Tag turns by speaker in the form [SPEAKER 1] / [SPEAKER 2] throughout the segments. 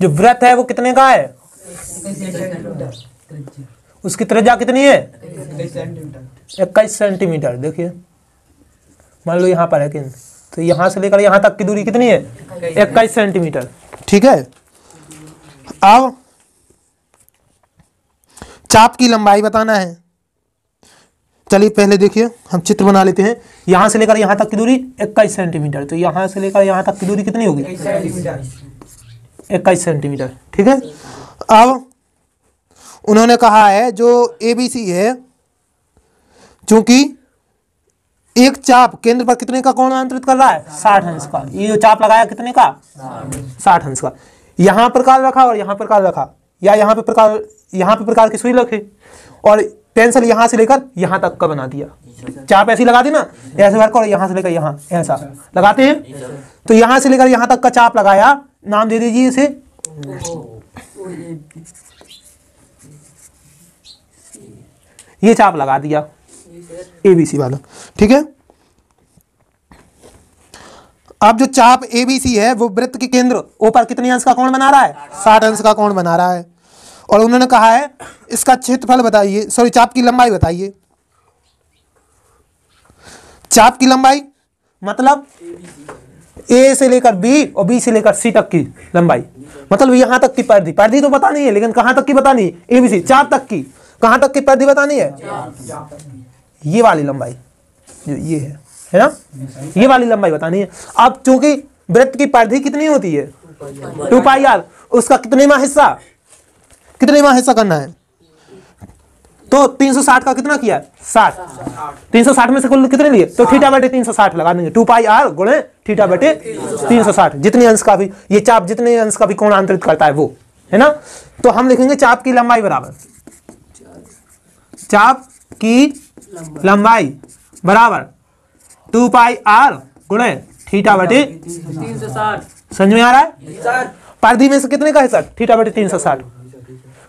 [SPEAKER 1] जो वृत्त है वो कितने का है? उसकी त्रिज्या कितनी है? इक्कीस सेंटीमीटर। देखिए। मान लो यहाँ पर है किन तो यहाँ से लेकर यहाँ तक की दूरी कितनी है? इक्कीस सेंटीमीटर। ठीक है? अब चाप की लंबाई बताना है। चलिए पहले देखिए, हम चित्र बना लेते हैं। यहाँ से लेकर यहाँ तक की दूरी इक्कीस सेंटीमीटर। तो यहाँ से लेकर यहाँ तक की दूरी कितनी होगी? इक्कीस सेंटीमीटर ठीक है? अब उन्होंने कहा है जो ए बी सी है चूँकि एक चाप केंद्र पर कितने का कोण आंतरित कर रहा है? साठ अंश का। ये जो चाप लगाया कितने का? साठ अंश का। यहाँ प्रकार रखा और यहाँ प्रकार रखा। या यहाँ पे प्रकार यहाँ पे प्रकार की सुई रखे। और पेंसिल यहाँ से लेकर यहाँ तक का बना दिया। चाप ऐसी लगा दी ना, ऐसे वर्क और यहाँ से लेकर यहाँ, ऐसा। लगाते हैं? तो यहाँ से लेकर यहाँ तक का चाप लगाया, नाम दे दीजिए इसे। ये चाप लगा दिया एबीसी वाला। ठीक है? अब जो चाप एबीसी है, वो वृत्त के केंद्र, ऊपर कितने अंश का कोण बना रहा है? साठ अंश का कोण बना रहा है। और उन्होंने कहा है, इसका क्षेत्रफल बताइए। सॉरी चाप की लंबाई बताइए। चाप की लंबाई मतलब ए से लेकर बी और बी से लेकर सी तक की लंबाई। मतलब यहाँ तक की परिधि। परिधि तो बतानी है, लेकिन कहाँ तक की बतानी है? ए बी सी चाप तक की। कहाँ तक की परिधि बतानी है? ये वाली लंबाई। जो ये है। है ना? ये वाली लंबाई बतानी है। अब चूँकि वृत्त की परिधि कितनी होती है? Two pi r. उसका कितने हिस्सा? कितने हिस्सा करना है? तो 360 का कितना किया? 60 360 में से कुल कितने लिए? तो थीटा बटे 360 लगा देंगे। टू पाई आर गुणे थीटा बटे 360 जितने अंश का भी ये चाप जितने अंश का भी कोण आंतरित करता है वो है ना? तो हम लिखेंगे चाप की लंबाई बराबर। चाप की लंबाई बराबर टू पाई आर गुणे थीटा बटे
[SPEAKER 2] तीन सौ साठ।
[SPEAKER 1] समझ में आ रहा है? परिधि में से कितने का हिस्सा? थीटा बटे तीन सौ साठ।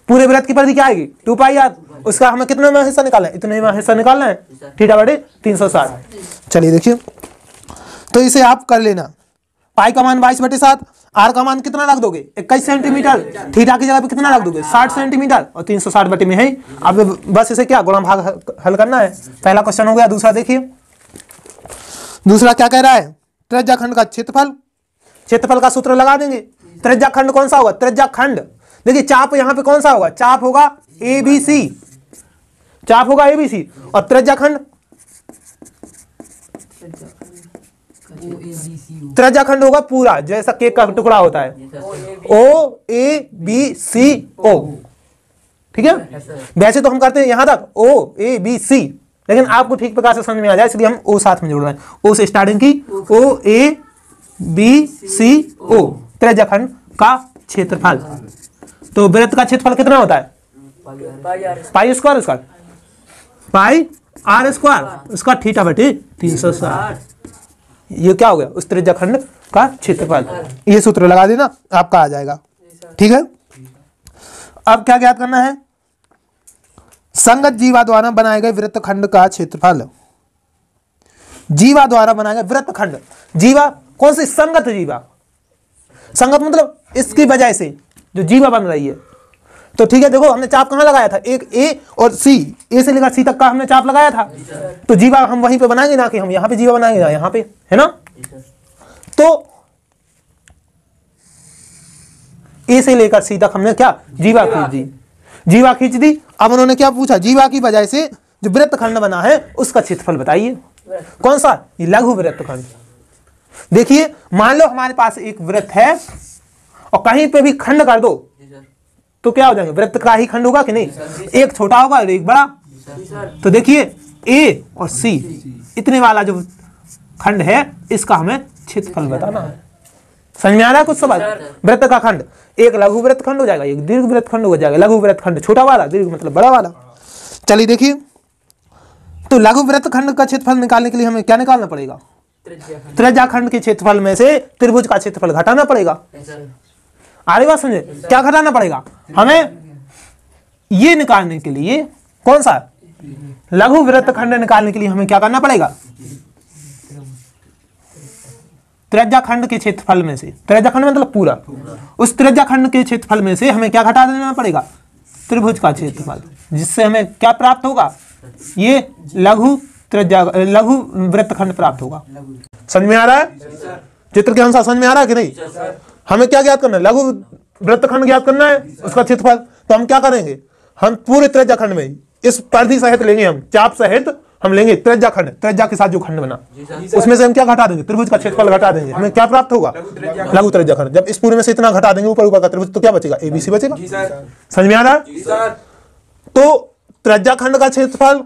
[SPEAKER 1] पूरे वृत्त की परिधि क्या आएगी? Two pi r. उसका हमें कितने में हिस्सा निकालना है? इतने में हिस्सा निकालना है? थीटा बटे तीन सौ साठ। चलिए देखिए। तो इसे आप कर लेना। पाई का मान बाईस बटे सात, आर का मान कितना रख दोगे? इक्कीस सेंटीमीटर। थीटा की जगह पे कितना रख दोगे? साठ सेंटीमीटर। और तीन सौ साठ बटे में है। अब बस इसे क्या? गुणा भाग हल करना है। पहला क्वेश्चन हो गया, दूसरा देखिए। दूसरा क्या कह रहा है? त्रिज्या खंड का क्षेत्रफल। क्षेत्रफल का सूत्र लगा देंगे। त्रिज्या खंड कौन सा होगा? त्रिज्या खंड। देखिए, चाप यहाँ पे कौन सा होगा? चाप होगा ए बी सी चाप होगा ए बी सी और त्रिज्या खंड त्रिज्या खंड होगा पूरा, जैसा केक का टुकड़ा होता है। ओ ए बी सी ओ ठीक है? वैसे तो हम करते हैं यहाँ तक। ओ ए बी सी लेकिन आपको ठीक प्रकार से समझ में आ जाए, इसलिए हम ओ साथ में जोड़ रहे हैं। ओ से स्टार्टिंग की ओ ए बी सी ओ त्रिज्या खंड का क्षेत्रफल। तो वृत्त का क्षेत्रफल कितना होता है? Pi square square pi r square उसका थीटा बटे तीन सौ साठ. ये क्या हो गया? उस त्रिज्या खंड का क्षेत्रफल. ये सूत्र लगा देना, आपका आ जाएगा. ठीक है? अब क्या ज्ञात करना है? संगत जीवा द्वारा बनाए गए वृत्त खंड का क्षेत्रफल. जीवा द्वारा बनाए गए वृत्त खंड. जीवा, कौन सी? संगत जीवा. संगत मतलब इसकी वजह से. जो जीवा बन रही है। तो ठीक है, देखो, हमने चाप कहाँ लगाया था? एक ए और सी ए से लेकर सी तक का हमने चाप लगाया था। तो जीवा हम वहीं पे बनाएँगे ना कि हम यहाँ पे जीवा बनाएँगे ना यहाँ पे, है ना? तो ए से लेकर सी तक हमने क्या? जीवा खींच दी। जीवा खींच दी। अब उन्होंने क्या पूछा? जीवा की वजह से जो वृत्त खंड बना है, उसका क्षेत्रफल बताइए। कौन सा? लघु वृत्त खंड। देखिए, मान लो हमारे पास एक वृत्त है। और कहीं पे भी खंड कर दो तो क्या हो जाएँगे? वृत्त का ही खंड होगा कि नहीं? एक छोटा होगा और एक बड़ा? तो देखिए ए और सी इतने वाला जो खंड है इसका हमें क्षेत्रफल बताना है। समझ में आ रहा है कुछ सवाल? वृत्त का खंड। एक लघु व्रत खंड हो जाएगा एक दीर्घ व्रत खंड हो जाएगा। लघु व्रत खंड छोटा वाला दीर्घ मतलब बड़ा वाला। चलिए देखिए तो लघु व्रत खंड का क्षेत्रफल निकालने के लिए हमें क्या निकालना पड़ेगा? त्रिज्या खंड। के क्षेत्रफल में से त्रिभुज का क्षेत्रफल घटाना पड़ेगा। आगे बात समझे? क्या घटाना पड़ेगा? हमें ये निकालने के लिए कौन सा? लघु वृत्त खंड निकालने के लिए हमें क्या करना पड़ेगा? त्रिज्या खंड के क्षेत्रफल में से। त्रिज्या खंड मतलब पूरा। उस त्रिज्या खंड के क्षेत्रफल में से हमें क्या घटा देना पड़ेगा? त्रिभुज का क्षेत्रफल जिससे हमें क्या प्राप्त होगा? ये लघु त्रिज्या लघु वृत्तखंड प्राप्त होगा। समझ में आ रहा है? चित्र के अनुसार समझ में आ रहा है कि नहीं? हमें क्या ज्ञात करना है? लघु वृत्तखंड ज्ञात करना है उसका क्षेत्रफल। तो हम क्या करेंगे? हम पूरे त्रिज्या खंड में इस परिधि सहित लेंगे हम चाप सहित हम लेंगे त्रिज्या खंड त्रिज्या के साथ जो खंड बना। उसमें से हम क्या घटा देंगे? त्रिभुज का क्षेत्रफल घटा देंगे। हमें क्या प्राप्त होगा? लघु त्रिज्या खंड जब इस पूरे में से इतना घटा देंगे ऊपर ऊपर का त्रिभुज तो क्या बचेगा? एबीसी बचेगा? समझ में आ रहा है? तो त्रिज्या खंड का क्षेत्रफल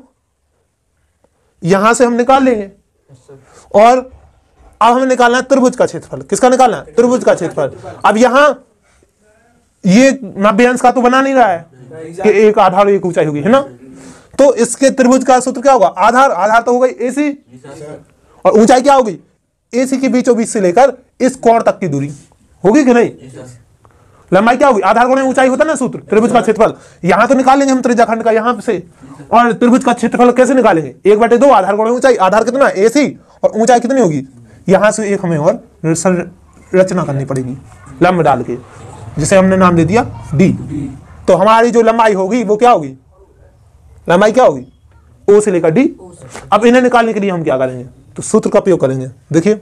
[SPEAKER 1] यहाँ से हम निकाल लेंगे। और अब हमें निकालना है त्रिभुज का क्षेत्रफल। किसका निकालना है? त्रिभुज का क्षेत्रफल। अब यहाँ ये अंश का तो बना नहीं रहा है कि एक आधार एक ऊंचाई होगी, है ना? तो इसके त्रिभुज का सूत्र क्या होगा? आधार। आधार तो हो गई एसी। और ऊंचाई क्या होगी? एसी के बीचों बीच से लेकर इस कोण तक की दूरी। होगी कि नहीं? लंबाई क्या होगी? आधार गुणे ऊंचाई होता है ना सूत्र, त्रिभुज का क्षेत्रफल। यहाँ तो निकालेंगे हम त्रिज्या खंड का, यहाँ से। और त्रिभुज का क्षेत्रफल कैसे निकालेंगे? एक बटे दो, आधार गुणे ऊंचाई। आधार कितना? एसी। और ऊंचाई कितनी होगी? यहाँ से एक हमें और रचना करनी पड़ेगी, लंब डाल के, जिसे हमने नाम दे दिया डी तो हमारी जो लंबाई होगी, वो क्या होगी? लंबाई क्या होगी? ओ से लेकर डी अब इन्हें निकालने के लिए हम क्या करेंगे? तो सूत्र का उपयोग करेंगे। देखिए।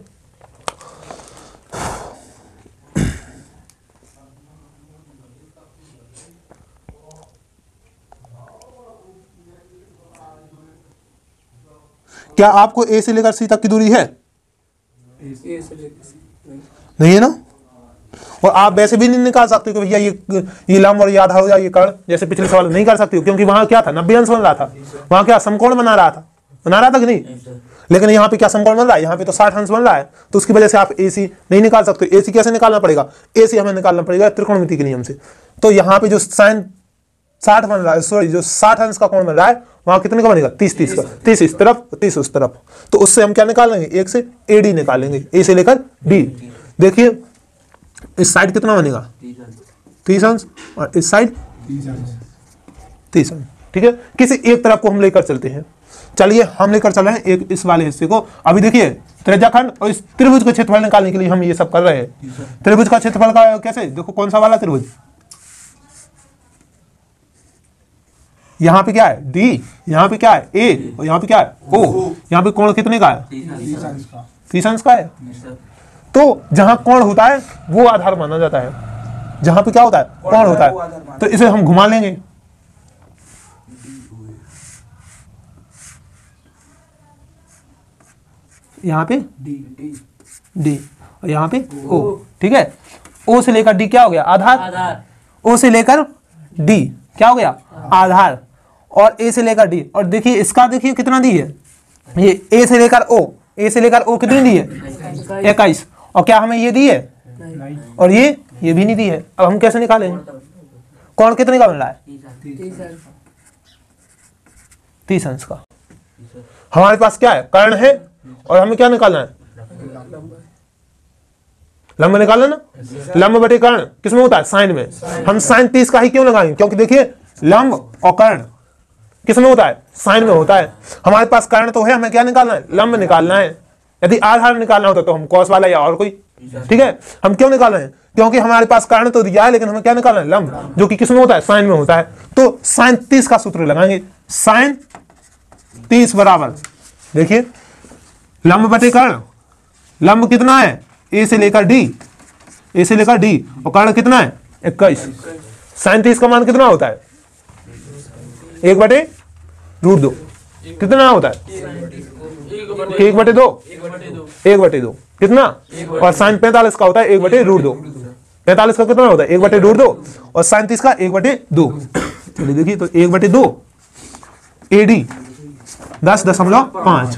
[SPEAKER 1] क्या आपको ए से लेकर सी तक की दूरी है? नहीं है ना? और आप वैसे भी नहीं निकाल सकते कि भैया ये ये लंब और ये आधा हो जाए ये कर्ण जैसे पिछले सवाल नहीं कर सकते क्योंकि वहाँ क्या था? नब्बे अंश बन रहा था। वहाँ क्या समकोण बना रहा था? बना रहा था कि नहीं? लेकिन यहाँ पे क्या समकोण बन रहा है? यहाँ पे तो साठ अंश बन रहा है। तो उसकी वजह से आप एसी नहीं निकाल सकते एसी कैसे निकालना पड़ेगा? एसी हमें निकालना पड़ेगा त्रिकोणमिति के नियम से। तो यहाँ पे जो साइन साठ बन रहा है सॉरी जो साठ अंश का कोण बन रहा है वहाँ कितने का बनेगा? तीस तीस का। तीस। इस तरफ़ तीस उस तरफ़। तो उससे हम क्या निकालेंगे? एक से ए डी निकालेंगे। ए से लेकर डी देखिए इस साइड कितना बनेगा? तीस अंश। और इस साइड तीस अंश। ठीक है? किसी एक तरफ़ को हम लेकर चलते हैं। चलिए हम लेकर चल रहे हैं एक इस वाले हिस्से को। अभी देखिए त्रिज्याखंड और इस त्रिभुज का क्षेत्रफल निकालने के लिए हम ये सब कर रहे हैं। त्रिभुज का क्षेत्रफल का कैसे? देखो कौन सा वाला त्रिभुज? यहाँ पे क्या है? डी यहाँ पे क्या है? ए और यहाँ पे क्या है? ओ यहाँ पे कोण कितने का है? तीस अंश का है? तो जहाँ कोण होता है वो आधार माना जाता है। जहाँ पे क्या होता है? कोण होता है। तो इसे हम घुमा लेंगे। यहाँ पे? डी और यहाँ पे? ओ ठीक है? ओ से लेकर डी क्या हो गया? आधार? ओ से लेकर डी क्या हो गया? आधार। और ए से लेकर डी और देखिए, इसका देखिए कितना दी है? ये ए से लेकर ओ ए से लेकर ओ कितनी दी है? इक्कीस। और क्या हमें ये दी है? और ये ये भी नहीं दी है। अब हम कैसे निकालेंगे कौन कितने का बन रहा है? तीस अंश का। हमारे पास क्या है? कर्ण है। और हमें क्या निकालना है? लंब निकालना ना? लंब बटे कर्ण। किसमें होता है? साइन में। हम साइन तीस का ही क्यों लगाएँगे क्योंकि देखिए, लंब और कर्ण किसमें होता है? साइन में होता है। हमारे पास कर्ण तो है, हमें क्या निकालना है? लंब निकालना है। यदि आधार निकालना होता तो हम कॉस वाला या और कोई। ठीक है? हम क्यों निकाल रहे हैं? क्योंकि हमारे पास कारण तो दिया है, लेकिन हमें क्या निकालना है? लंब, जो कि किसमें होता है? साइन में होता है। तो साइन तीस का सूत्र लगाएँगे। साइन तीस बराबर। देखिए, लंब बटे कर्ण। लंब कितना है? ए से लेकर डी। ए से लेकर डी। और कर्ण कितना है? इक्कीस। साइन तीस का मान कितना होता है? एक बटे रूट दो। कितना होता है? एक बटे दो। एक बटे दो। कितना? और साइन पैंतालीस का होता है एक बटे रूट दो। पैंतालीस का कितना होता है? एक बटे रूट दो। और सैंतीस का एक बटे दो। चलिए देखिए तो एक बटे दो। एडी दस दशमलव पाँच।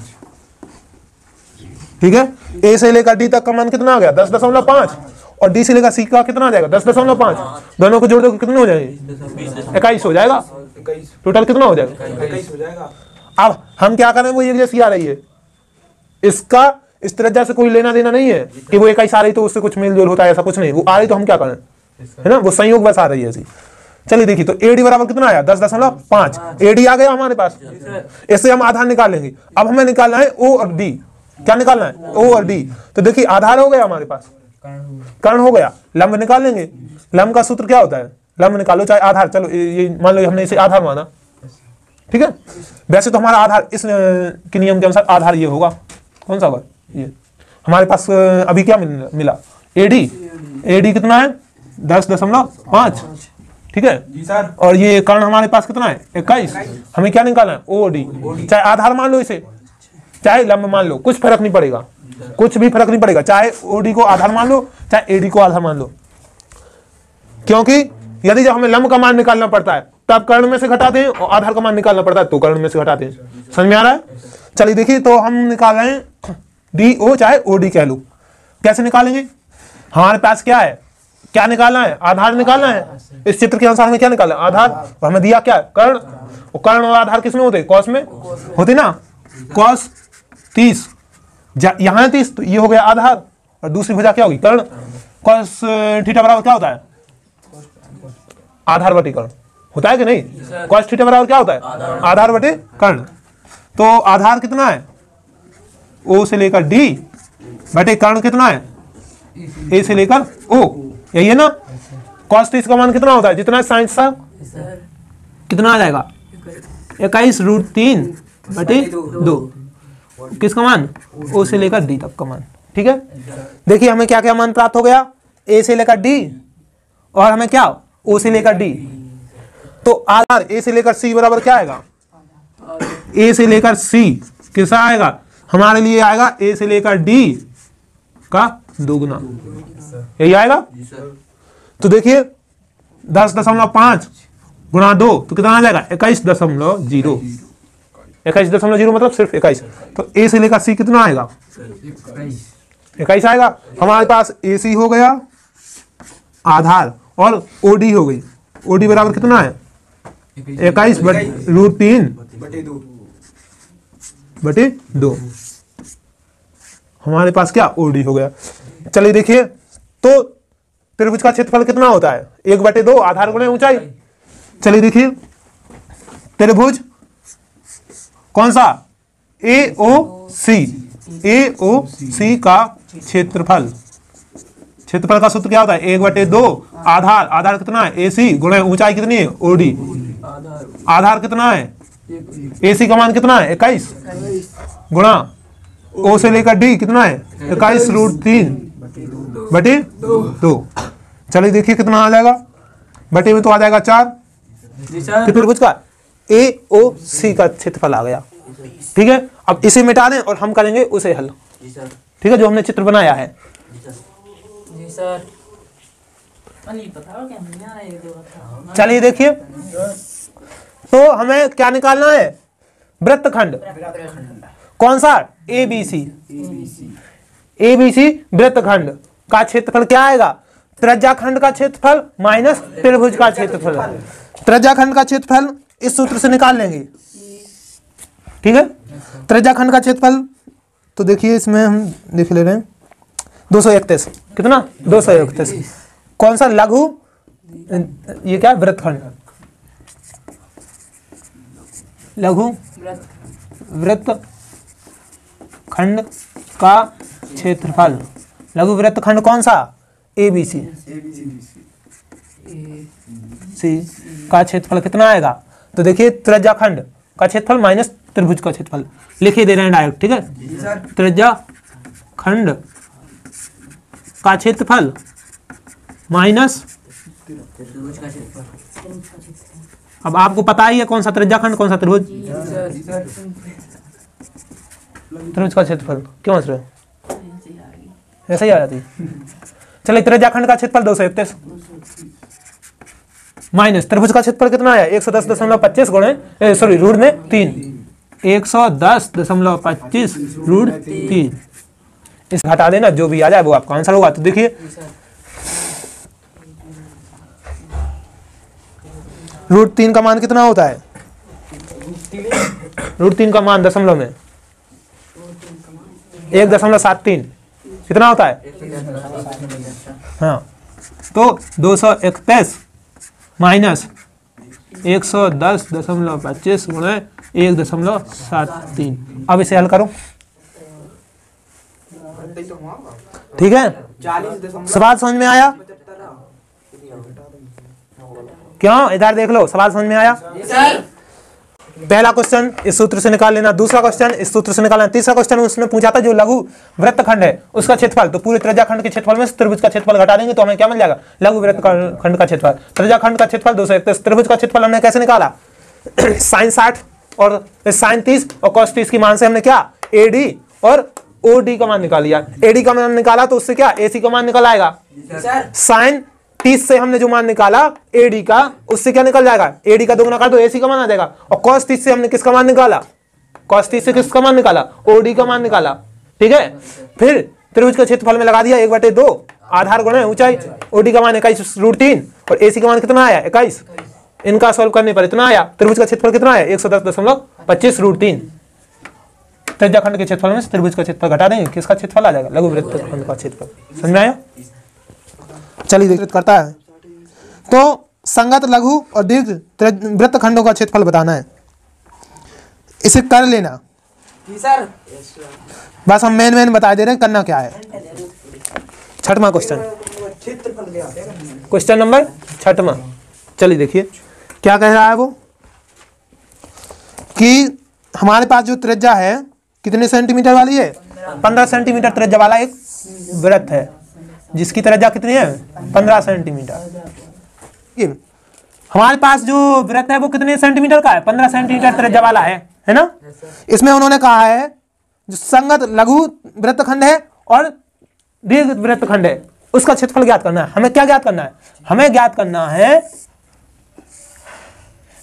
[SPEAKER 1] ठीक है? ए से लेकर डी तक का मान कितना आ गया? दस दशमलव पाँच। और डी से लेकर सी का कितना आ जाएगा? दस दशमलव पाँच। दोनों को जोड़ दो, कितने हो जाएँगे? इक्कीस हो जाएगा। टोटल कितना हो जाएगा? अब हम क्या करें वो एक जैसी आ रही है। इसका इस तरह से कोई लेना देना नहीं है कि वो इक्कीस आ रही तो उससे कुछ मेल जोल होता है ऐसा कुछ नहीं। वो आ रही तो हम क्या करें? है ना? वो संयोग बस आ रही है ऐसी। चलिए देखिए तो एडी बराबर कितना आया? दस दशमलव पाँच। एडी आ गया हमारे पास। इससे हम आधार निकाल लेंगे। अब हमें निकालना है ओ और डी क्या निकालना है? ओ और डी तो देखिए आधार हो गया हमारे पास। कर्ण हो गया। लंब निकाल लेंगे। लंब का सूत्र क्या होता है? लंब निकालो चाहे आधार चलो ये ये मान लो हमने इसे आधार माना। ठीक है? वैसे तो हमारा आधार इस के नियम के अनुसार आधार ये होगा। कौन सा होगा? ये। हमारे पास अभी क्या मिला एडी एडी कितना है? दस दशमलव पाँच। ठीक है?
[SPEAKER 2] जी सर।
[SPEAKER 1] और ये कर्ण हमारे पास कितना है? इक्कीस। हमें क्या निकालना है? ओ डी चाहे आधार मान लो इसे। चाहे लंब मान लो। कुछ फ़र्क नहीं पड़ेगा। कुछ भी फ़र्क नहीं पड़ेगा। चाहे ओडी को आधार मान लो चाहे एडी को आधार मान लो। क्योंकि यदि जब हमें लंब का मान निकालना पड़ता है तो आप कर्ण में से घटाते हैं और आधार का मान निकालना पड़ता है तो कर्ण में से घटाते हैं। समझ में आ रहा है? चलिए देखिए तो हम निकाल रहे हैं डी ओ चाहे ओ डी कह लो। कैसे निकालेंगे? हमारे पास क्या है? क्या निकालना है? आधार निकालना है। इस चित्र के अनुसार हमें क्या निकालना है? आधार। और हमें दिया क्या है? कर्ण। कर्ण और आधार किसमें होते कौस में। होते ना? कौस तीस। यहाँ तीस तो ये हो गया आधार। और दूसरी भुजा क्या होगी? कर्ण। कौस थीटा बराबर क्या होता है? आधार बटे कर्ण। होता है कि नहीं? कॉस थीटा बराबर क्या होता है? आधार बटे कर्ण। तो आधार कितना है? ओ से लेकर डी बटे कर्ण कितना है? ए से लेकर ओ यही है ना? कॉस तीस का मान कितना होता है? जितना साइंस था कितना आ जाएगा? इक्कीस रूट तीन बटे दो। किसका मान? ओ से लेकर डी तक का मान। ठीक है? देखिए, हमें क्या क्या मान प्राप्त हो गया? ए से लेकर डी और हमें क्या? ओ से लेकर डी। तो आधार ए से लेकर सी बराबर क्या आएगा? ए से लेकर सी। किसा आएगा? हमारे लिए आएगा ए से लेकर डी का दोगुना। यही आएगा? तो देखिए दस दशमलव पाँच गुणा दो तो कितना आ जाएगा? इक्कीस दशमलव ज़ीरो। इक्कीस दशमलव ज़ीरो मतलब सिर्फ़ इक्कीस। तो ए से लेकर सी कितना आएगा? इक्कीस आएगा। हमारे पास ए सी हो गया। आधार। और ओडी हो गई। ओडी बराबर कितना है? इक्कीस बट रूट तीन।
[SPEAKER 2] बटे दो।
[SPEAKER 1] हमारे पास क्या ओडी हो गया? चलिए देखिए तो त्रिभुज का क्षेत्रफल कितना होता है? एक बटे दो, आधार गुणे ऊंचाई। चलिए देखिए, त्रिभुज कौन सा? ए ओ सी ए ओ सी का क्षेत्रफल। क्षेत्रफल का सूत्र क्या होता है? एक बटे दो, आधार। आधार कितना है? ए सी गुणे ऊंचाई कितनी है? ओडी आधार कितना है? ए सी का मान कितना है? इक्कीस। गुणा ओ से लेकर डी कितना है? इक्कीस रूट तीन। बटे दो। चलिए देखिए कितना आ जाएगा। बटे में तो आ जाएगा चार।
[SPEAKER 3] जी सर
[SPEAKER 1] कि? ए ओ सी का क्षेत्रफल आ गया। ठीक है? अब इसे मिटा दें और हम करेंगे उसे हल। ठीक है? जो हमने चित्र बनाया है। चलिए देखिए। तो हमें क्या निकालना है? वृत्तखंड। कौन सा? ए बी सी ए बी सी वृत्तखंड। का क्षेत्रफल क्या आएगा? त्रिज्याखंड का क्षेत्रफल माइनस त्रिभुज का क्षेत्रफल। त्रिज्याखंड का क्षेत्रफल इस सूत्र से निकाल लेंगे। ठीक है? त्रिज्याखंड का क्षेत्रफल तो देखिए इसमें हम लिख ले रहे हैं। दो सौ इकतीस। कितना? दो सौ इकतीस। कौन सा लघु? ये क्या? वृत्तखंड लघु? वृत्त खंड का क्षेत्रफल। लघु वृत्त खंड कौन सा? ए बी सी सी का क्षेत्रफल कितना आएगा? तो देखिए त्रिज्या खंड का क्षेत्रफल माइनस त्रिभुज का क्षेत्रफल। लिखे दे रहे हैं डायरेक्ट ठीक है? त्रिज्या खंड का क्षेत्रफल? माइनस? अब आपको पता ही है कौन सा त्रिज्या खंड कौन सा त्रिभुज? त्रिभुज का क्षेत्रफल। क्यों हंस रहे हो? ऐसे ही आ जाती। है चलिए, त्रिज्याखंड का क्षेत्रफल दो सौ इकतीस। माइनस, त्रिभुज का क्षेत्रफल कितना आया? एक सौ दस दशमलव पच्चीस गुणे सॉरी रूट में तीन। एक सौ दस दशमलव पच्चीस रूट तीन। इस घटा देना, जो भी आ जाए वो आपका आंसर होगा। तो देखिए। रूट तीन का मान कितना होता है? रूट तीन का मान दशमलव में। एक दशमलव सात तीन। कितना होता है? हाँ। तो दो सौ इकतीस माइनस एक सौ दस दशमलव पच्चीस गुणे एक दशमलव सात तीन। अब इसे हल करो। ठीक है? सवाल समझ में आया? क्यों? इधर देख लो सवाल समझ में आया?
[SPEAKER 3] सर।
[SPEAKER 1] पहला क्वेश्चन इस सूत्र से निकाल लेना दूसरा क्वेश्चन इस सूत्र से निकालना तीसरा क्वेश्चन उसने पूछा था जो लघु वृत्तखंड है उसका क्षेत्रफल तो पूरे त्रिज्याखंड के क्षेत्रफल में त्रिभुज का क्षेत्रफल घटा देंगे तो हमें क्या मिल जाएगा? लघु वृत्त खंड का क्षेत्रफल। त्रिज्याखंड का क्षेत्रफल दो सौ इकतीस त्रिभुज का क्षेत्रफल हमने कैसे निकाला? साइन साठ और साइन तीस और कॉस तीस की मान से हमने क्या? एडी और ओडी का मान निकाल लिया एडी का मान निकाला तो उससे क्या एसी का मान निकल आएगा? साइन तीस से हमने जो मान निकाला एडी का उससे क्या निकल जाएगा? एडी का दोगुना कर दो एसी का मान आ जाएगा। और कॉस तीस से हमने किसका मान निकाला? कॉस तीस से किसका मान निकाला? ओडी का मान निकाला। ठीक है? फिर त्रिभुज के क्षेत्रफल में लगा दिया एक बटे दो। आधार गुणे ऊंचाई। ओडी का मान इक्कीस रूट तीन। और एसी का मान कितना आया? इक्कीस। इनका सॉल्व करने पर इतना आया। त्रिभुज का क्षेत्रफल कितना आया? एक सौ दस दशमलव पच्चीस रूट तीन। त्रिज्याखंड के क्षेत्रफल में त्रिभुज का क्षेत्रफल घटा देंगे किसका क्षेत्रफल आ जाएगा? लघु वृत्तखंड का क्षेत्रफल। समझ में आया? चलिए करता है। तो संगत लघु और दीर्घ वृत्तखंडों का क्षेत्रफल बताना है। इसे कर लेना।
[SPEAKER 2] सर।
[SPEAKER 1] बस हम मेन मेन बता दे रहे हैं करना क्या है। छठवां क्वेश्चन क्वेश्चन नंबर छठवां। चलिए देखिए क्या कह रहा है वो? कि हमारे पास जो त्रिज्या है कितने सेंटीमीटर वाली है? पंद्रह सेंटीमीटर त्रिज्या वाला एक वृत्त है। जिसकी त्रिज्या कितनी है? पंद्रह सेंटीमीटर। हमारे पास जो वृत्त है, वो कितने सेंटीमीटर का है? पंद्रह सेंटीमीटर त्रिज्या वाला है है ना? इसमें उन्होंने कहा है, जो संगत लघु वृत्तखंड है और दीर्घ वृत्तखंड है, उसका क्षेत्रफल ज्ञात करना है। हमें क्या ज्ञात करना है? हमें ज्ञात करना है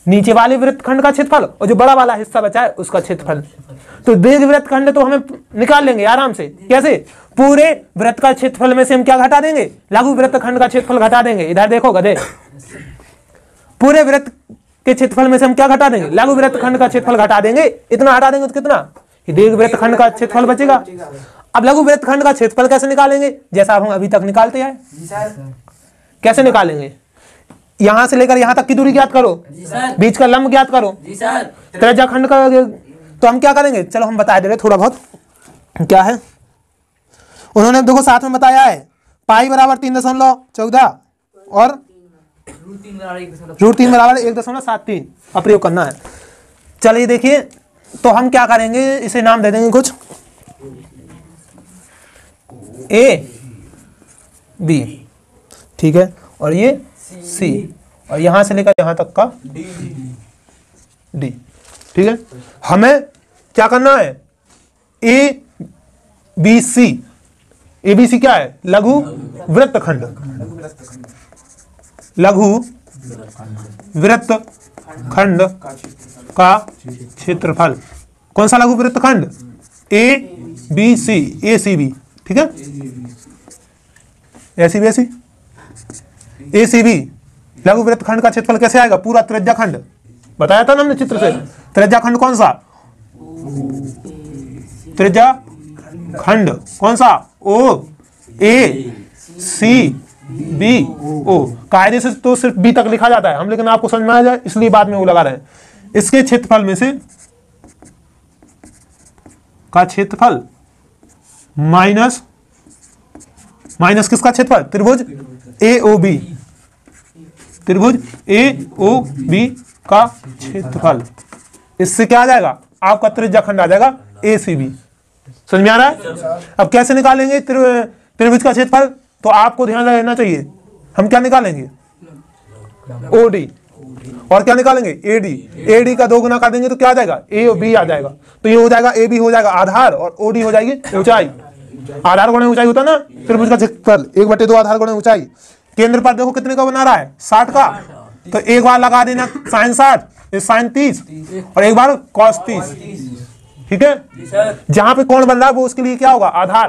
[SPEAKER 1] नीचे वाले वृत्तखंड का क्षेत्रफल और जो बड़ा वाला हिस्सा बचा है उसका क्षेत्रफल। तो दीर्घ वृत्तखंड तो हमें निकाल लेंगे आराम से। कैसे? पूरे वृत्त का क्षेत्रफल में से हम क्या घटा देंगे? लघु वृत्तखंड का क्षेत्रफल घटा देंगे। इधर देखो गधे। पूरे वृत्त के क्षेत्रफल में से हम क्या घटा देंगे? लघु वृत्तखंड का क्षेत्रफल घटा देंगे। इतना हटा देंगे तो कितना? दीर्घ वृत्तखंड का क्षेत्रफल बचेगा। अब लघु वृत्तखंड का क्षेत्रफल कैसे निकालेंगे? जैसा हम अभी तक निकालते आए।
[SPEAKER 2] सर।
[SPEAKER 1] कैसे निकालेंगे? यहाँ से लेकर यहाँ तक की दूरी ज्ञात करो। बीच का लंब ज्ञात करो।
[SPEAKER 3] जी
[SPEAKER 1] त्रिज्या खंड का तो हम क्या करेंगे? चलो हम बता दे रहे थोड़ा बहुत। क्या है? उन्होंने देखो साथ में बताया है। पाई बराबर तीन दशमलव चौदह और
[SPEAKER 3] रूट तीन बराबर एक दशमलव
[SPEAKER 1] रूट तीन बराबर एक दशमलव सात तीन का प्रयोग करना है। चलिए देखिए तो हम क्या करेंगे? इसे नाम दे देंगे कुछ। A B. ठीक है? और ये सी। और यहाँ से लेकर यहाँ तक का डी। ठीक है? हमें क्या करना है? ए बी सी। ए बी सी क्या है? लघु वृत्त खंड। लघु वृत्त खंड का क्षेत्रफल। कौन सा लघु वृत्त खंड? A B C. A C B. ठीक है? ए C B A C? A C B लघु वृत्त खंड का क्षेत्रफल कैसे आएगा? पूरा त्रिज्या खंड। बताया था ना हमने चित्र से? त्रिज्या खंड कौन सा? त्रिज्या खंड। कौन सा? ओ ए सी बी ओ कायदे से तो सिर्फ़ बी तक लिखा जाता है। हम लेकिन आपको समझ में आ जाए इसलिए बाद में वो लगा रहे हैं। इसके क्षेत्रफल में से का क्षेत्रफल माइनस माइनस किसका क्षेत्रफल? त्रिभुज ए ओ बी त्रिभुज ए, ओ, बी का क्षेत्रफल। इससे क्या आ जाएगा? आपका त्रिज्या खंड आ जाएगा ए सी बी। समझ में आ रहा है? अब कैसे निकालेंगे त्रिभुज का क्षेत्रफल? तो आपको ध्यान रहना चाहिए। हम क्या निकालेंगे? ओडी। और क्या निकालेंगे? एडी। एडी का दो गुना कर देंगे तो क्या आ जाएगा? ए बी आ जाएगा। तो ये हो जाएगा, ए बी हो जाएगा आधार और ओडी हो जाएगी ऊंचाई। आधार गुणे ऊंचाई होता ना? त्रिभुज का क्षेत्रफल। एक बटे दो आधार गुणे ऊंचाई। केंद्र पर देखो कितने का बना रहा है? साठ का। तो एक बार लगा देना। साइन साठ साइन तीस, और एक बार कॉस तीस। ठीक है? जहाँ पे कौन बन रहा है, वो उसके लिए क्या होगा? आधार।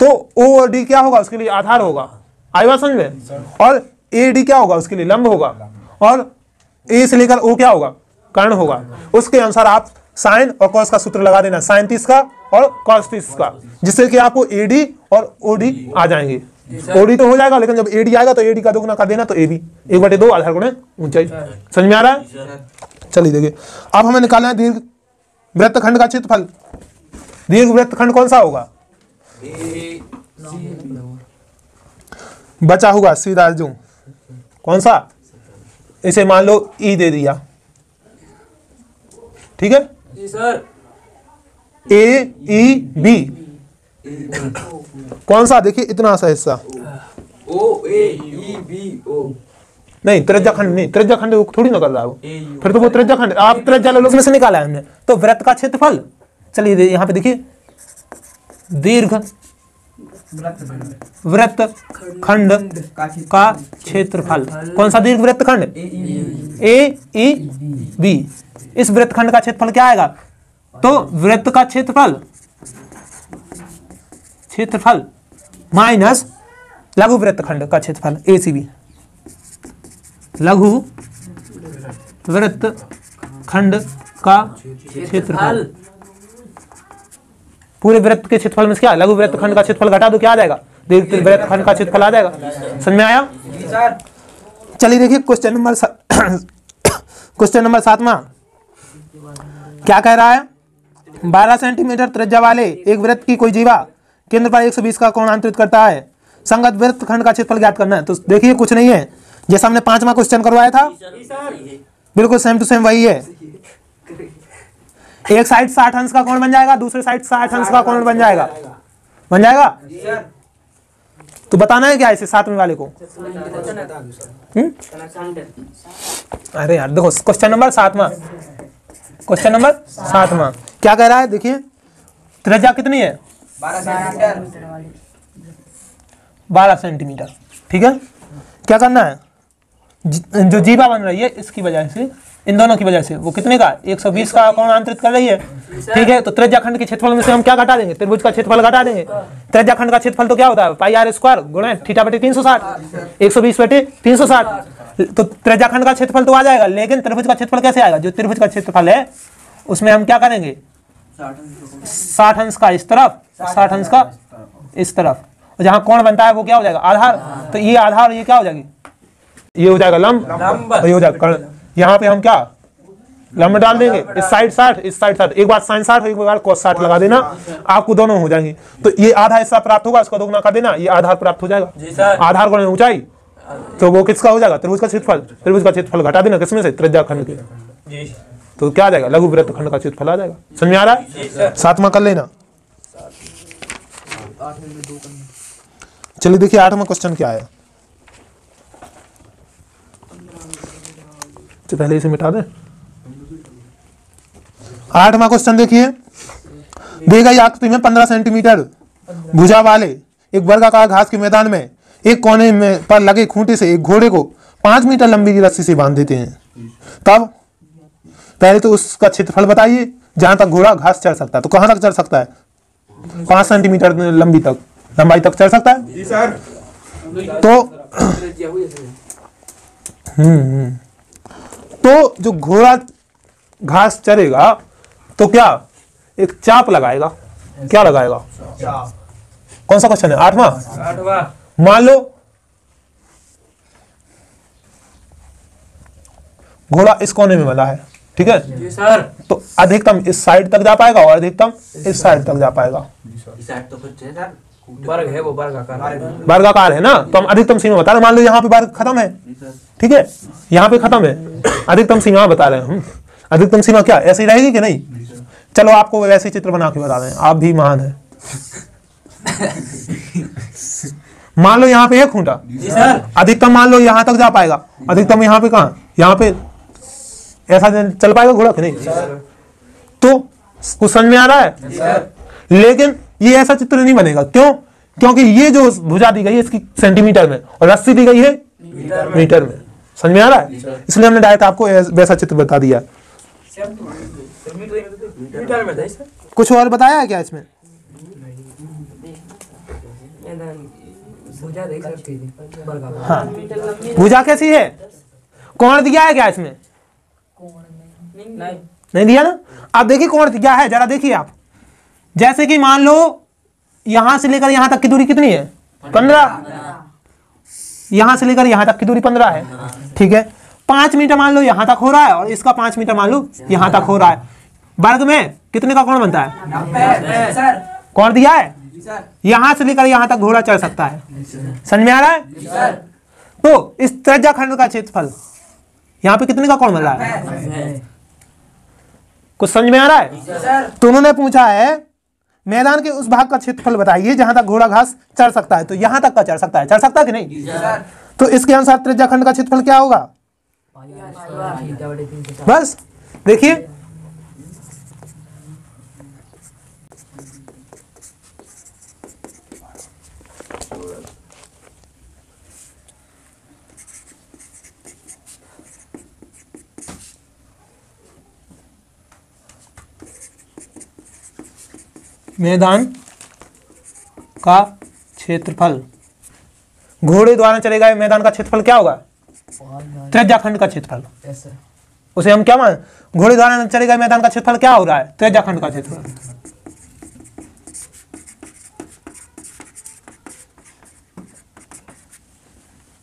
[SPEAKER 1] तो ओ और डी क्या होगा? उसके लिए आधार होगा। आई बात समझ में? और ए डी क्या होगा? उसके लिए लंब होगा। और ए से लेकर ओ क्या होगा? कर्ण होगा। उसके अनुसार आप साइन और कॉस का सूत्र लगा देना। साइन तीस का और कॉस तीस का, जिससे कि आपको ए डी और ओ डी आ जाएँगे। ओडी तो हो जाएगा लेकिन जब एडी आएगा तो एडी का दोगुना कर देना तो ए बी एक बटे दो आधार गुणे ऊंचाई। समझ में आ रहा है? चलिए देखिए। अब हमें निकालना है दीर्घ वृत्तखंड का क्षेत्रफल। दीर्घ वृत्तखंड कौन सा होगा? बचा हुआ सीधा जो। कौन सा? इसे मान लो ई दे दिया। ठीक है?
[SPEAKER 3] जी सर।
[SPEAKER 1] ए ई बी कौन सा? देखिए इतना सा हिस्सा।
[SPEAKER 2] O A E B O.
[SPEAKER 1] नहीं त्रिज्या खंड नहीं त्रिज्या खंड थोड़ी ना कर रहा है। फिर तो वो त्रिज्या खंड आप त्रिज्या लो उसमें से निकाला है हमने। तो वृत्त का क्षेत्रफल चलिए यहाँ पे देखिए। दीर्घ व्रत खंड का क्षेत्रफल। कौन सा दीर्घ वृत्त खंड? A E B. इस व्रत खंड का क्षेत्रफल क्या आएगा? तो व्रत का क्षेत्रफल क्षेत्रफल माइनस लघु वृत्त खंड का क्षेत्रफल ए सी बी लघु वृत्त खंड का क्षेत्रफल। पूरे वृत्त के क्षेत्रफल में क्या? लघु वृत्त खंड का क्षेत्रफल घटा दो, क्या आ जाएगा? वृत्त खंड का क्षेत्रफल आ जाएगा। समझ में आया? चलिए देखिए क्वेश्चन नंबर क्वेश्चन नंबर सातवां। क्या कह रहा है? 12 सेंटीमीटर त्रिज्या वाले एक वृत्त की कोई जीवा केंद्र पर 120 का कोण अंतरित करता है। संगत वृत्त खंड का क्षेत्रफल ज्ञात करना है। तो देखिए, कुछ नहीं है। जैसा हमने पांचवा क्वेश्चन करवाया था। बिल्कुल सेम टू सेम वही है। एक साइड साठ अंश का कोण बन जाएगा, दूसरे साइड साठ अंश का कोण बन जाएगा। बन जाएगा? तो बताना है क्या इसे सातवें वाले को? हम्म? अरे यार, देखो क्वेश्चन नंबर सातवां। क्वेश्चन नंबर सातवां। क्या कह रहा है? देखिए, त्रिज्या कितनी है?
[SPEAKER 2] बारह सेंटीमीटर।
[SPEAKER 1] ठीक है? क्या करना है? जि- जो जीवा बन रही है इसकी वजह से इन दोनों की वजह से। वो कितने का? 120 का कोण अंतरित कर रही है। ठीक है तो त्रिज्या खंड के क्षेत्रफल में से हम क्या घटा देंगे? त्रिभुज का क्षेत्रफल घटा देंगे। त्रिज्या खंड का क्षेत्रफल तो क्या होता है? पाई आर स्क्वायर गुणा थीटा बटे तीन सौ साठ। एक सौ बीस बटे तीन सौ साठ। तो त्रिज्या खंड का क्षेत्रफल तो आ जाएगा लेकिन त्रिभुज का क्षेत्रफल कैसे आएगा? जो त्रिभुज का क्षेत्रफल है उसमें हम क्या करेंगे? साठ अंश का इस तरफ़ साठ अंश का इस तरफ़ और जहाँ कोण बनता है वो क्या हो जाएगा? आधार। तो ये आधार ये क्या हो जाएगी? ये हो जाएगा लंब। और ये हो जाएगा कर्ण। यहाँ पे हम क्या? लंब डाल देंगे। इस साइड साठ इस साइड साठ। एक बार साइन साठ एक बार cos साठ लगा देना। आपको दोनों हो जाएँगे। तो ये आधा हिस्सा प्राप्त होगा इसका दोगुना कर देना। ये आधार प्राप्त हो जाएगा। आधार गुणा ऊंचाई। तो वो किसका हो जाएगा? त्रिभुज का क्षेत्रफल। त्रिभुज का क्षेत्रफल घटा देना किसमें से? त्रिज्या खंड के। तो क्या आ जाएगा? लघु वृत्त खंड का क्षेत्रफल आ जाएगा। समझ में आ रहा है? सातवां कर लेना। चलिए देखिए आठवां क्वेश्चन क्या है? तो पहले इसे मिटा दे। आठवां क्वेश्चन देखिए। दी गई आकृति में पंद्रह सेंटीमीटर भुजा वाले एक वर्गाकार घास के मैदान में एक कोने में पर लगे खूंटे से एक घोड़े को पाँच मीटर लंबी की रस्सी से बाँध देते हैं। तब पहले तो उसका क्षेत्रफल बताइए जहाँ तक घोड़ा घास चढ़ सकता है। तो कहाँ तक चढ़ सकता है? पाँच सेंटीमीटर लंबी तक लंबाई तक चढ़ सकता है?
[SPEAKER 2] जी सर।
[SPEAKER 1] तो हम्म, हम्म। तो जो घोड़ा घास चरेगा तो क्या एक चाप लगाएगा? क्या लगाएगा? कौन सा क्वेश्चन है? आठवां?
[SPEAKER 3] आठवा।
[SPEAKER 1] मान लो घोड़ा इस कोने में बंधा है। ठीक है?
[SPEAKER 3] सर।
[SPEAKER 1] तो अधिकतम इस साइड तक जा पाएगा और अधिकतम इस साइड तक। जा पाएगा।
[SPEAKER 2] वर्ग है वो
[SPEAKER 1] वर्गाकार है ना? तो हम अधिकतम सीमा बता रहे हैं। मान लो यहाँ पे वर्ग खत्म है। ठीक है? यहाँ पे खत्म है। अधिकतम सीमा बता रहे हैं हम। अधिकतम सीमा क्या? ऐसी रहेगी कि नहीं? चलो आपको वैसे चित्र बना के बता दें। आप भी महान है। मान लो यहाँ पे है खूंटा।
[SPEAKER 3] सर।
[SPEAKER 1] अधिकतम मान लो यहाँ तक जा पाएगा। अधिकतम यहाँ पे कहा? यहाँ पे ऐसा चल पाएगा घोड़ा? कि नहीं तो कुछ समझ में आ रहा है? लेकिन ये ऐसा चित्र नहीं बनेगा। क्यों? क्योंकि ये जो भुजा दी गई है इसकी सेंटीमीटर में और रस्सी दी गई है मीटर में। समझ में आ रहा है? इसलिए हमने डायरेक्ट आपको वैसा चित्र बता दिया।
[SPEAKER 2] मीटर में था
[SPEAKER 1] कुछ और बताया है क्या इसमें? हाँ। भुजा कैसी है? कौन दिया है क्या इसमें?
[SPEAKER 3] नहीं
[SPEAKER 1] नहीं। दिया ना? आप देखिए कौन क्या है? जरा देखिए आप। जैसे कि मान लो यहाँ से लेकर यहाँ तक की दूरी कितनी है? पंद्रह। यहाँ से लेकर यहाँ तक की दूरी पंद्रह है। ठीक है? पाँच मीटर मान लो यहाँ तक हो रहा है और इसका पाँच मीटर मान लो यहाँ तक हो रहा है। वर्ग में कितने का कौन बनता है?
[SPEAKER 2] सर।
[SPEAKER 1] कौन दिया है?
[SPEAKER 2] सर।
[SPEAKER 1] यहाँ से लेकर यहाँ तक घोड़ा चल सकता है। समझ में आ रहा है?
[SPEAKER 2] सर।
[SPEAKER 1] तो इस त्रिज्या खंड का क्षेत्रफल यहाँ पे कितने का कौन बन रहा है कुछ समझ में आ रहा है? तो उन्होंने पूछा है मैदान के उस भाग का क्षेत्रफल बताइए जहाँ तक घोड़ा घास चढ़ सकता है। तो यहाँ तक का चढ़ सकता है। चढ़ सकता है कि नहीं? तो इसके अनुसार त्रिज्याखंड का क्षेत्रफल क्या होगा? बस देखिए। मैदान का क्षेत्रफल। घोड़े द्वारा चले गए मैदान का क्षेत्रफल क्या होगा? त्रिज्या खंड का क्षेत्रफल। उसे हम क्या मान? घोड़े द्वारा चले गए मैदान का क्षेत्रफल क्या हो रहा है? त्रिज्या खंड का क्षेत्रफल।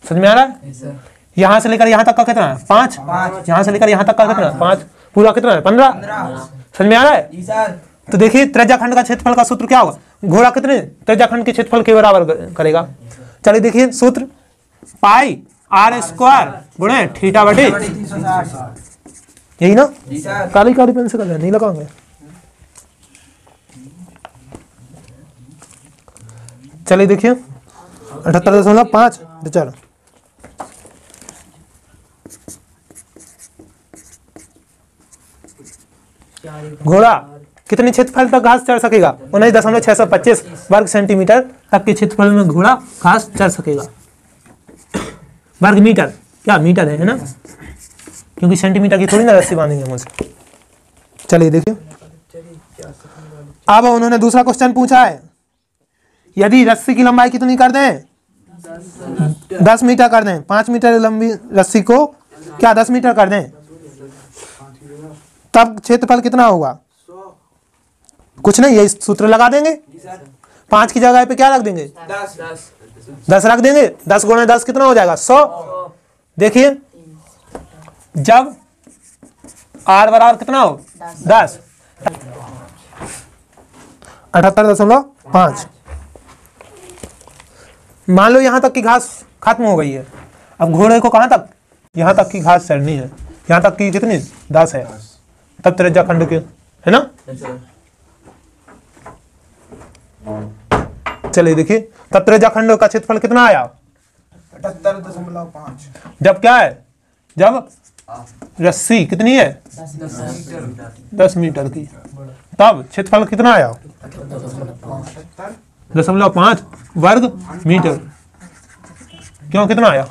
[SPEAKER 1] समझ में आ रहा है? यहाँ से लेकर यहाँ तक का कितना? है पाँच। यहाँ से लेकर यहाँ तक का कितना? है पाँच। पूरा कितना? है पंद्रह। समझ में आ रहा है?
[SPEAKER 2] जी सर
[SPEAKER 1] तो देखिए त्रिज्या खंड का क्षेत्रफल का सूत्र क्या होगा? घोड़ा कितने? त्रिज्या खंड के क्षेत्रफल के बराबर करेगा। चलिए देखिए, सूत्र पाई आर स्क्वायर गुणे थीटा बटे यही ना? काली काली पेन से कर नहीं लगाओगे चलिए देखिए, अठहत्तर दशमलव पाँच चलो। घोड़ा कितने क्षेत्रफल तक घास चढ़ सकेगा? उन्नीस दशमलव छह सौ पच्चीस वर्ग सेंटीमीटर तक के क्षेत्रफल में घोड़ा घास चढ़ सकेगा। वर्ग मीटर। क्या मीटर है ना? क्योंकि सेंटीमीटर की थोड़ी ना रस्सी बांधेंगे उसे चलिए देखिए। अब उन्होंने दूसरा क्वेश्चन पूछा है। यदि रस्सी की लंबाई कितनी कर दें? दस मीटर कर दें। पाँच मीटर लंबी रस्सी को क्या दस मीटर कर दें? तब क्षेत्रफल कितना होगा? कुछ नहीं यही सूत्र लगा देंगे। पाँच की जगह पे क्या रख देंगे?
[SPEAKER 2] दस।
[SPEAKER 1] रख देंगे। दस गुणे दस कितना हो जाएगा? सौ। देखिए जब आर बराबर कितना हो? दस। अठहत्तर दशमलव पाँच। मान लो यहाँ तक की घास खत्म हो गई है। अब घोड़े को कहाँ तक? यहाँ तक की घास चढ़नी है। यहाँ तक की कितनी? दस है। तब त्रिज्या खंड के है ना? चलिए देखिए तब त्रिज्या खंड का क्षेत्रफल कितना आया?
[SPEAKER 2] अठहत्तर दशमलव पाँच।
[SPEAKER 1] जब क्या है? जब रस्सी कितनी है? दस मीटर की। तब क्षेत्रफल कितना आया? दशमलव पाँच। वर्ग मीटर। क्यों कितना आया?